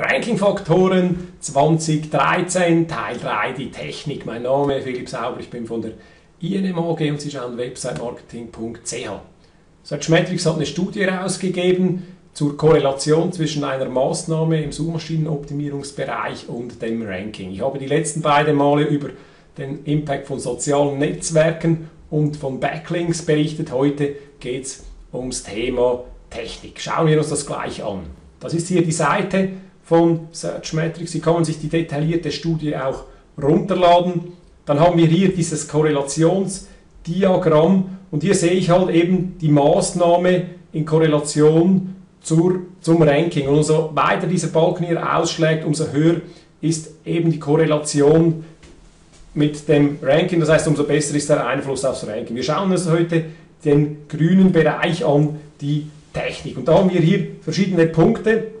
Ranking-Faktoren 2013, Teil 3, die Technik. Mein Name ist Philipp Sauber, ich bin von der INM AG und Sie schauen websitemarketing.ch. Searchmetrics hat eine Studie herausgegeben zur Korrelation zwischen einer Maßnahme im Suchmaschinenoptimierungsbereich und dem Ranking. Ich habe die letzten beiden Male über den Impact von sozialen Netzwerken und von Backlinks berichtet. Heute geht es ums Thema Technik. Schauen wir uns das gleich an. Das ist hier die Seite von Searchmetrics. Sie können sich die detaillierte Studie auch runterladen. Dann haben wir hier dieses Korrelationsdiagramm und hier sehe ich halt eben die Maßnahme in Korrelation zur, zum Ranking. Und umso weiter dieser Balken hier ausschlägt, umso höher ist eben die Korrelation mit dem Ranking. Das heißt, umso besser ist der Einfluss aufs Ranking. Wir schauen uns heute den grünen Bereich an, die Technik. Und da haben wir hier verschiedene Punkte.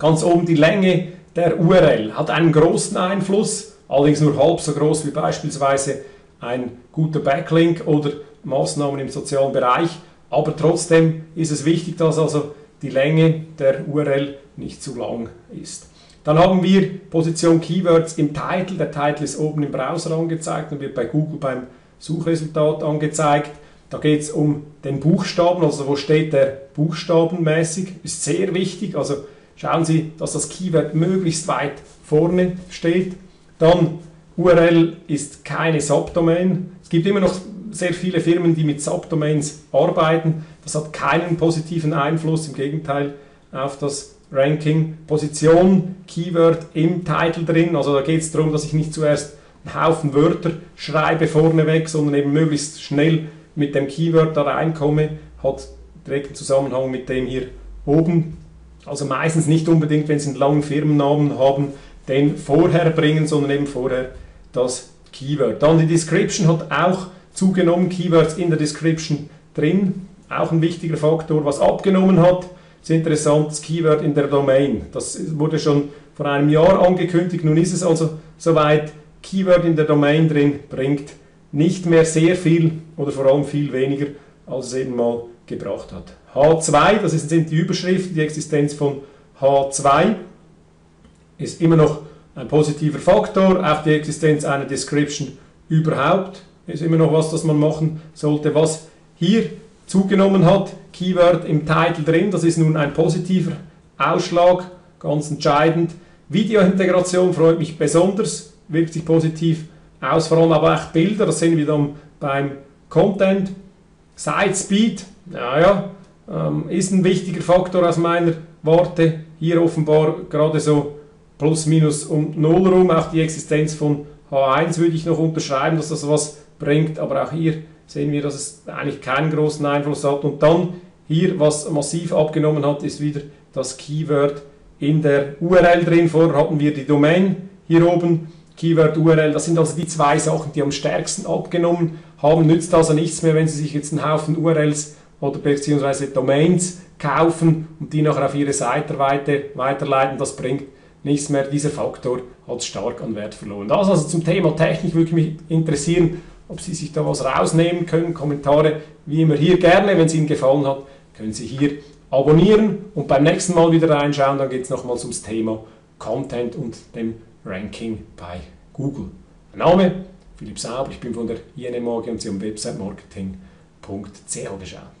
Ganz oben die Länge der URL hat einen großen Einfluss, allerdings nur halb so groß wie beispielsweise ein guter Backlink oder Maßnahmen im sozialen Bereich. Aber trotzdem ist es wichtig, dass also die Länge der URL nicht zu lang ist. Dann haben wir Position Keywords im Titel. Der Titel ist oben im Browser angezeigt und wird bei Google beim Suchresultat angezeigt. Da geht es um den Buchstaben, also wo steht der buchstabenmäßig, ist sehr wichtig. Also Schauen Sie, dass das Keyword möglichst weit vorne steht. Dann URL ist keine Subdomain. Es gibt immer noch sehr viele Firmen, die mit Subdomains arbeiten. Das hat keinen positiven Einfluss, im Gegenteil auf das Ranking. Position, Keyword im Titel drin. Also da geht es darum, dass ich nicht zuerst einen Haufen Wörter schreibe vorneweg, sondern eben möglichst schnell mit dem Keyword da reinkomme. Hat direkten Zusammenhang mit dem hier oben also meistens nicht unbedingt, wenn Sie einen langen Firmennamen haben, den vorher bringen, sondern eben vorher das Keyword. Dann die Description hat auch zugenommen, Keywords in der Description drin, auch ein wichtiger Faktor. Was abgenommen hat, ist interessant, das Keyword in der Domain. Das wurde schon vor einem Jahr angekündigt, nun ist es also soweit, Keyword in der Domain drin bringt nicht mehr sehr viel oder vor allem viel weniger, als es eben mal gebracht hat. H2, das sind die Überschriften, die Existenz von H2 ist immer noch ein positiver Faktor, auch die Existenz einer Description überhaupt ist immer noch was, das man machen sollte. Was hier zugenommen hat, Keyword im Titel drin, das ist nun ein positiver Ausschlag, ganz entscheidend. Videointegration freut mich besonders, wirkt sich positiv aus, vor allem aber auch Bilder, das sehen wir dann beim Content. Site Speed, naja, ähm, ist ein wichtiger Faktor aus meiner Worte. Hier offenbar gerade so plus minus um 0 rum. Auch die Existenz von H1 würde ich noch unterschreiben, dass das was bringt, aber auch hier sehen wir, dass es eigentlich keinen großen Einfluss hat. Und dann hier, was massiv abgenommen hat, ist wieder das Keyword in der URL drin. Vorher hatten wir die Domain hier oben, Keyword URL. Das sind also die zwei Sachen, die am stärksten abgenommen haben. Nützt also nichts mehr, wenn Sie sich jetzt einen Haufen URLs oder beziehungsweise Domains kaufen und die nachher auf ihre Seite weiter, weiterleiten. Das bringt nichts mehr. Dieser Faktor hat stark an Wert verloren. Das also zum Thema Technik würde mich interessieren, ob Sie sich da was rausnehmen können. Kommentare wie immer hier gerne. Wenn es Ihnen gefallen hat, können Sie hier abonnieren und beim nächsten Mal wieder reinschauen. Dann geht es nochmals ums Thema Content und dem Ranking bei Google. Mein Name Philipp Sauber, ich bin von der INM AG und Sie haben Website Marketing.ch geschaut.